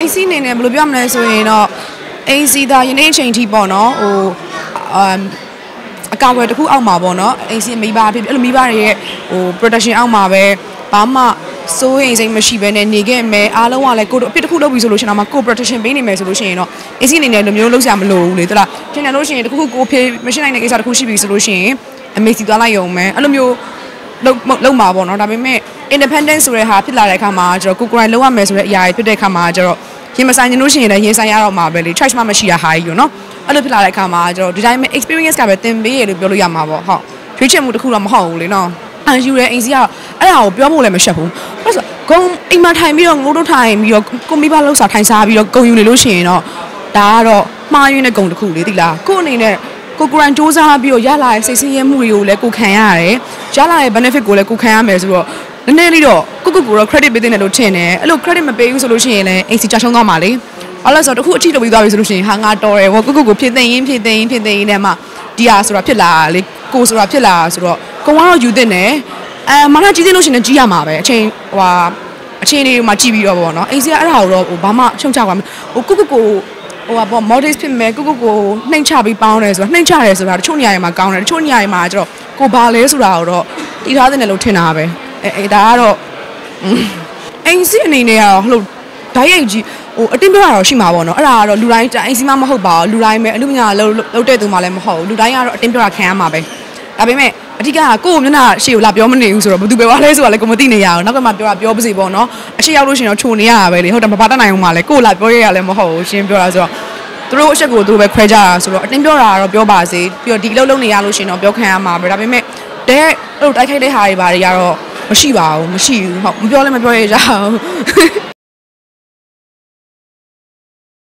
အိမ်စီအနေနဲ့ဘယ်လိုပြောမလဲဆိုရင်တော့အိမ်စီသားယနေ့အချိန်ထိပေါ့နော်ဟိုအမ်အကာအကွယ်တစ်ခုအောက်မှာပေါ့နော်အိမ်စီမိဘဖြစ်ဖြစ်အဲ့လိုမိဘတွေရဲ့ဟို protection အောက်မှာပဲဘာမှစိုးရိမ်စိတ်မရှိဘဲနဲ့နေခဲ့မယ်အားလုံးကလည်းကိုတို့အဖြစ်တစ်ခုလုပ်ပြီဆိုလို့ရှိရင်တော့မှကို protection ပေးနေမယ်ဆိုလို့ရှိရင်တော့အိမ်စီအနေနဲ့လိုမျိုးလုပ်စရာမလိုဘူးလေတလားထင်တယ်လို့ရှိရင်တစ်ခုခုကိုဖေးမရှိနိုင်တဲ့ကိစ္စတစ်ခုရှိပြီဆိုလို့ရှိရင်အမေစီသွားလိုက်ရုံပဲအဲ့လိုမျိုးလုံလုံမှာပေါ့နော်ဒါပေမဲ့ independent ဆိုတဲ့ဟာဖြစ်လာတဲ့အခါမှာကျတော့ကိုကိုယ်တိုင်လုံရမယ်ဆိုတဲ့အရာတွေဖြစ်တဲ့အခါမှာကျတော့ ရင်မဆိုင်လို့ရှိရင်လည်းရင်ဆိုင်ရတော့မှာပဲလေ choice မှမရှိတာဟာကြီးရောနော်အဲ့လိုဖြစ်လာတဲ့အခါမှာကျတော့ဒီတိုင်းပဲ experience ကပဲသင်ပေးရလို့ပြောလို့ရမှာပေါ့ဟုတ်ရွေးချယ်မှုတစ်ခုတော့မဟုတ်ဘူးလေနော်အန်ယူရဲ့အိမ်စီကအဲ့ဒါကိုပြောဖို့လည်းမရှက်ဘူးအဲ့ဆိုဂုံအိမ်မှာထိုင်ပြီးတော့ငိုးတို့ထိုင်ပြီးတော့ကိုမိဘလှုပ်စာထိုင်စားပြီးတော့ဂုံယူနေလို့ရှိရင်တော့ဒါကတော့မှားယွင်းတဲ့ဂုံတစ်ခုလေသိလားကို့အနေနဲ့ကိုကိုရန်စူးစမ်းပြီးတော့ရလာတဲ့စိတ်ဆင်းရဲမှုတွေကိုလည်းကိုခံရတယ်။ရလာတဲ့ benefit ကိုလည်းကိုခံရမယ်ဆိုတော့ နည်းနည်းလေးတော့ကိုကိုကိုတော့ credit ပေးတဲ့လို့ထင်တယ်။အဲ့လို credit မပေးဘူးဆိုလို့ရှိရင်လည်းအိမ်စီချရှုံးသွားမှာလေ။ဘာလို့လဲဆိုတော့တခုအထီးလုပ်ပြီးသွားပြီဆိုလို့ရှိရင်ဟာငါတော်တယ်ဟောကိုကိုကိုဖြစ်သိရင်ဖြစ်သိရင်ဖြစ်သိရင်နဲ့မှဒီဟာဆိုတာဖြစ်လာလေကိုဆိုတာဖြစ်လာဆိုတော့ကိုကတော့ယူတဲ့နဲ့အဲမနာကြီးသိလို့ရှိရင်ကြီးရမှာပဲအချိန်ဟိုဟာအချိန်လေးမှကြည့်ပြီးတော့ပေါ့နော်အိမ်စီကအဲ့ဒါကိုတော့ဟိုဘာမှရှုံချကွာဟိုကိုကိုကိုဟိုပါပေါ့ modest ဖြစ်မဲ့ကိုကိုကိုနှိမ့်ချပြီးပေါင်းတယ်ဆိုတော့နှိမ့်ချတယ်ဆိုတာတချို့နေရာတွေမှာကောင်းတယ်တချို့နေရာတွေမှာကျတော့ကိုဘာလဲဆိုတာကိုတော့တီးထားတဲ့နယ်လို့ထင်တာပဲ အဲအဲဒါကတော့အိမ်စီအနေနဲ့ကတော့ဟလို့ဓာတ်ရိုက်ကြီးဟိုအတင်းပြောတာတော့ရှိမှာပေါ့နော်အဲ့ဒါကတော့လူတိုင်းအိမ်စီမမဟုတ်ပါဘူးလူတိုင်းပဲအလူမညာလှုပ်လှုပ်တဲ့သူမှလည်းမဟုတ်ဘူးလူတိုင်းကတော့အတင်းပြောတာခံရမှာပဲဒါပေမဲ့အဓိကကကိုယ့်ကိုမျက်နှာရှေ့ကိုလာပြောမနေဘူးဆိုတော့ဘယ်သူပဲဝါလဲဆိုတာလည်းကိုမသိနေရအောင်နောက်ကမှပြောတာပြောပါစေပေါ့နော်အရှိရောက်လို့ရှိရင်တော့ခြုံနေရတာပဲလေဟုတ်တယ်မပါတတ်နိုင်ဘူးမှလည်းကိုယ်လာပြောရရလည်းမဟုတ်ဘူးရှင်းပြောတာဆိုတော့သူတို့အချက်ကိုသူတို့ပဲခွဲကြတာဆိုတော့အတင်းပြောတာကတော့ပြောပါစေပြီးတော့ဒီအလုပ်လုပ်နေရလို့ရှိရင်တော့ပြောခံရမှာပဲဒါပေမဲ့တဲ့အဲ့လိုတိုက်ခိုက်တဲ့ဟာတွေဘာတွေကတော့ မရှိပါဘူးမရှိဘူးဟုတ်မပြောလည်းမပြောရကြဘူး